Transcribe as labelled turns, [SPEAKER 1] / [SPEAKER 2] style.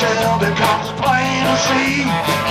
[SPEAKER 1] till it it's plain to see.